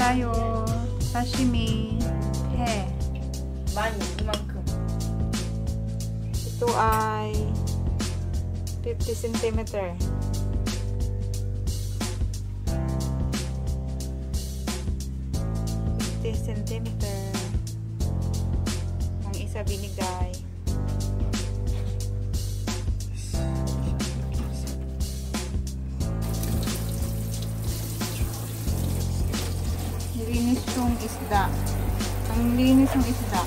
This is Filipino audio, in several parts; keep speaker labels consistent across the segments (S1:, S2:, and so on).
S1: tayo. Sashimi. He.
S2: Bani, imangkum.
S1: Ito ay 50 cm. centimeter ang isa binigay yung isda. Ang linis yung isda.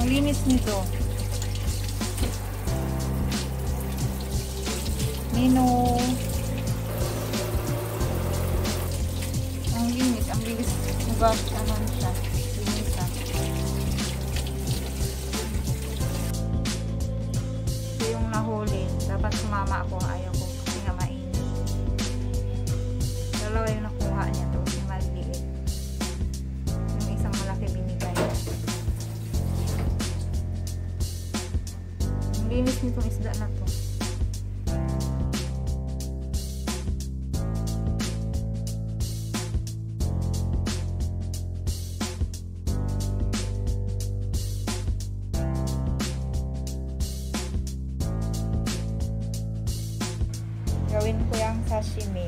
S1: Ang linis nito. Nino. Ang linis. Ang bilis. Huwag ano Ang linis nitong isda na to. Gawin ko yung sashimi.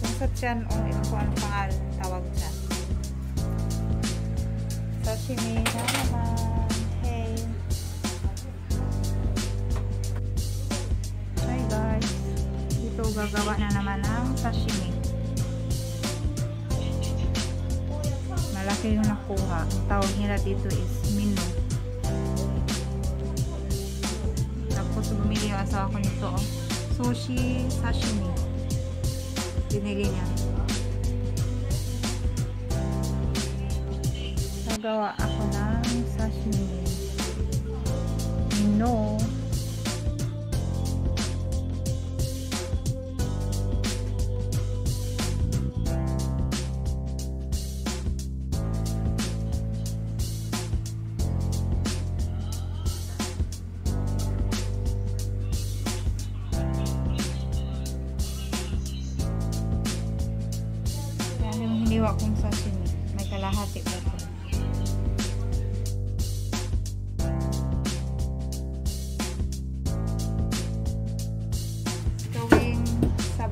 S1: Kung sa tiyan, o iwan ko anong pangalan tawag dyan. Sashimi na naman. Gagawa na naman ng sashimi. Malaki yung nakuha. Ang tawag nila dito is minu. Tapos bumili yung asawa ko nito. Oh. Sushi sashimi. Binili niya. Nagawa ako ng sashimi. No. Yan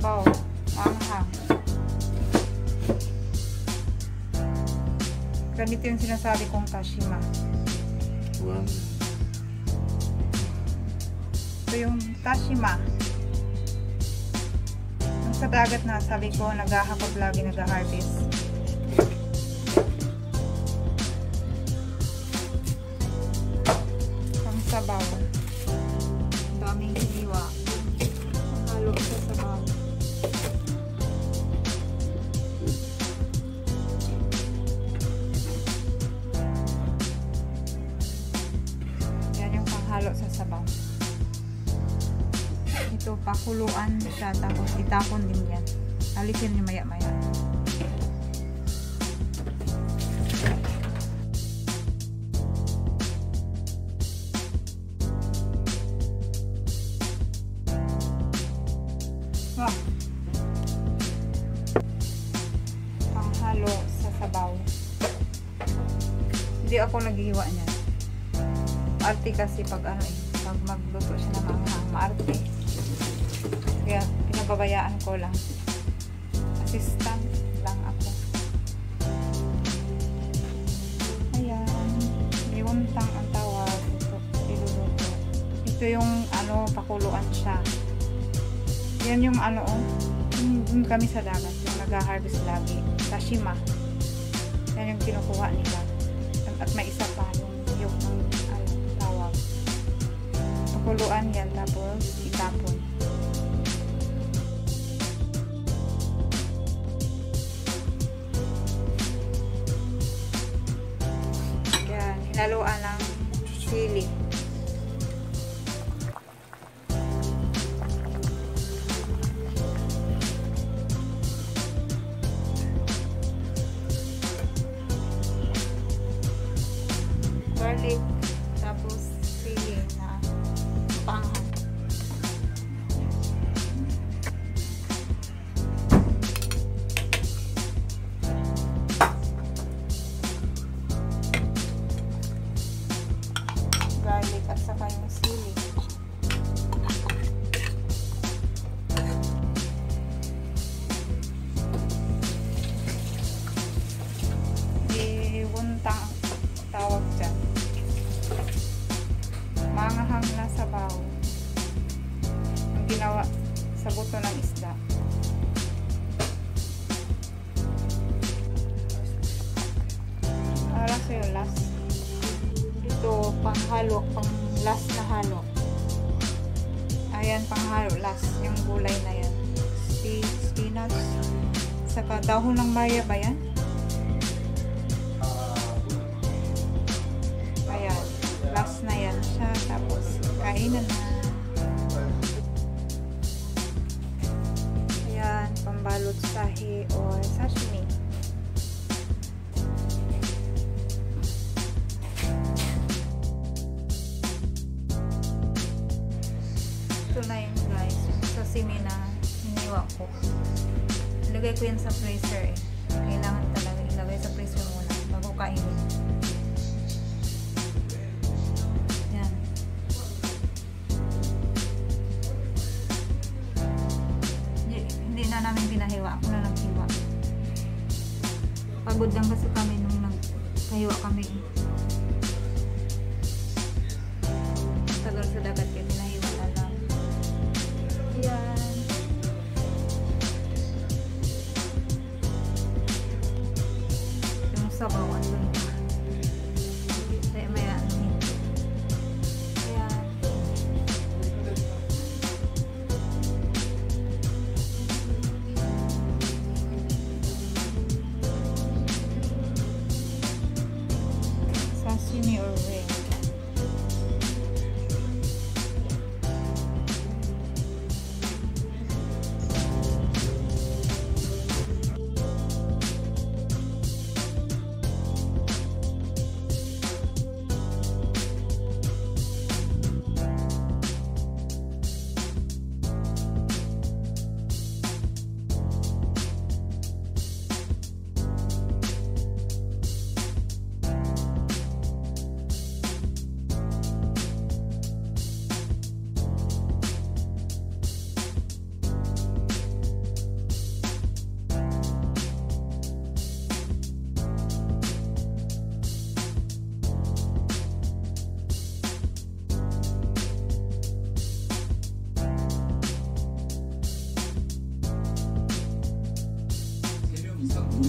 S1: sabaw. Manghang. Ganito yung sinasabi kong kashima.
S3: One.
S1: Ito yung tashima. Yung sa dagat na, sabi ko, naghahakot lagi, nag-harvest. Sabaw. Ito, pakuluan siya, tapos itapon din yan. Alisin niyo maya-maya. Wow. Panghalo sa sabaw. Hindi ako naghihiwa niyan. Maarte kasi pag ano eh, pag magluto siya ng manghang, maarte. Kaya pinababayaan ko lang. Assistant lang ako. Ayan. Liuntang ang tawag. Ito, iluluto. Ito yung ano, pakuluan siya. Yan yung ano, oh. Yung kami sa dagat. Yung nag-harvest lagi. Tashima. Yan yung kinukuha nila. At may isa Pakuluan yan tapos itapon. Yan, hinaluan ng buto ng isda. Para sa'yo, last. Dito, panghalo, pang last na halo. Ayan, panghalo, last. Yung gulay na yan. Spi spinach. Saka dahon ng maya ba yan? Ayan, last na yan siya. Tapos, kainan na. Sahi or sashimi. Ito na yun guys, sashimi na hiniwa ko. Ilagay ko yan sa freezer eh. Kailangan talaga ilagay sa freezer muna bago kainin.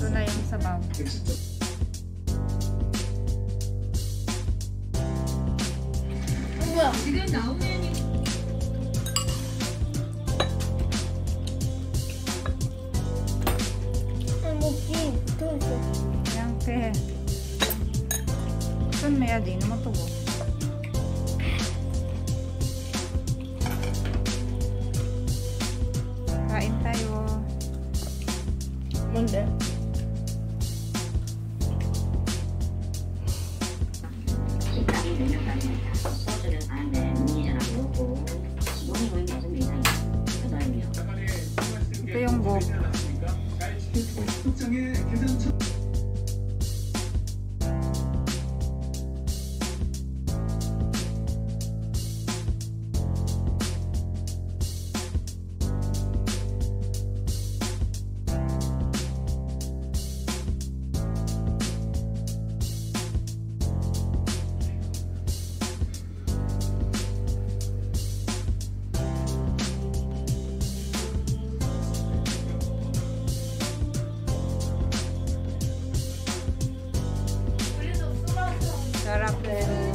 S1: meron tayong sabaw. Yang ke. Sen meya değil ama tabu. Carapé.